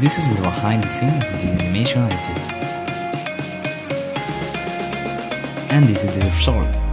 This is the behind the scene of the animation I did. And this is the result.